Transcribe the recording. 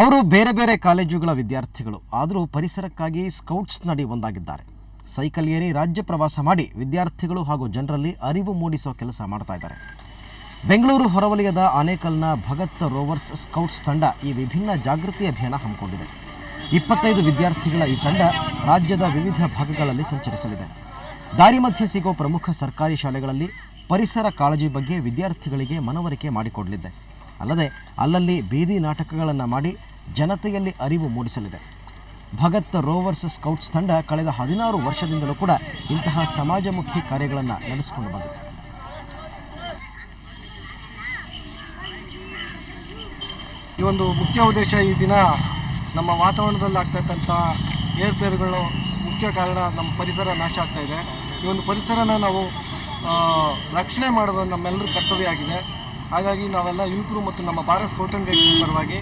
ಅವರು ಬೇರೆ ಬೇರೆ ಕಾಲೇಜುಗಳ ವಿದ್ಯಾರ್ಥಿಗಳು, ಆದರೂ ಪರಿಸರಕ್ಕಾಗಿ ಸ್ಕೌಟ್ಸ್ ನಡಿ ಒಂದಾಗಿದ್ದಾರೆ. ಸೈಕಲ್ ಏರಿ ರಾಜ್ಯ ಪ್ರವಾಸ ಮಾಡಿ ವಿದ್ಯಾರ್ಥಿಗಳು ಹಾಗೂ ಜನರಲ್ಲಿ ಅರಿವು ಮೂಡಿಸೋ ಕೆಲಸ ಮಾಡ್ತಾ ಇದ್ದಾರೆ. ಬೆಂಗಳೂರು ಹೊರವಲಯದ ಆನೇಕಲ್ನ ಭಗತ್ ರೋವರ್ಸ್ ಸ್ಕೌಟ್ಸ್ ತಂಡ ಈ ವಿಭಿನ್ನ ಜಾಗೃತಿ ಅಭಿಯಾನ ಹಮ್ಮಿಕೊಂಡಿದೆ. ಇಪ್ಪತ್ತೈದು ವಿದ್ಯಾರ್ಥಿಗಳ ಈ ತಂಡ ರಾಜ್ಯದ ವಿವಿಧ ಭಾಗಗಳಲ್ಲಿ ಸಂಚರಿಸಲಿದೆ. ದಾರಿ ಮಧ್ಯೆ ಸಿಗೋ ಪ್ರಮುಖ ಸರ್ಕಾರಿ ಶಾಲೆಗಳಲ್ಲಿ ಪರಿಸರ ಕಾಳಜಿ ಬಗ್ಗೆ ವಿದ್ಯಾರ್ಥಿಗಳಿಗೆ ಮನವರಿಕೆ ಮಾಡಿಕೊಡಲಿದೆ. ಅಲ್ಲದೆ ಅಲ್ಲಲ್ಲಿ ಬೀದಿ ನಾಟಕಗಳನ್ನು ಮಾಡಿ ಜನತೆಯಲ್ಲಿ ಅರಿವು ಮೂಡಿಸಲಿದೆ. ಭಗತ್ ರೋವರ್ಸ್ ಸ್ಕೌಟ್ಸ್ ತಂಡ ಕಳೆದ ಹದಿನಾರು ವರ್ಷದಿಂದಲೂ ಕೂಡ ಇಂತಹ ಸಮಾಜಮುಖಿ ಕಾರ್ಯಗಳನ್ನು ನಡೆಸಿಕೊಂಡು ಬಂದಿದೆ. ಈ ಒಂದು ಮುಖ್ಯ ಉದ್ದೇಶ ಈ ದಿನ ನಮ್ಮ ವಾತಾವರಣದಲ್ಲಿ ಆಗ್ತಕ್ಕಂಥ ಏರ್ಪೇರುಗಳು ಮುಖ್ಯ ಕಾರಣ ನಮ್ಮ ಪರಿಸರ ನಾಶ ಆಗ್ತಾ ಇದೆ. ಈ ಒಂದು ಪರಿಸರನ ನಾವು ರಕ್ಷಣೆ ಮಾಡೋದು ನಮ್ಮೆಲ್ಲರ ಕರ್ತವ್ಯ ಆಗಿದೆ. ಹಾಗಾಗಿ ನಾವೆಲ್ಲ ಯುವಕರು ಮತ್ತು ನಮ್ಮ ಪಾರಸ್ ಕೋಟನ್ ಗೈಡ್ಸ್ ಪರವಾಗಿ